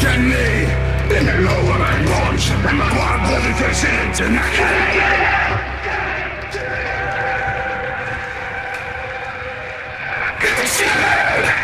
can me In the lower I launch And my one dedication to the Get the shit out!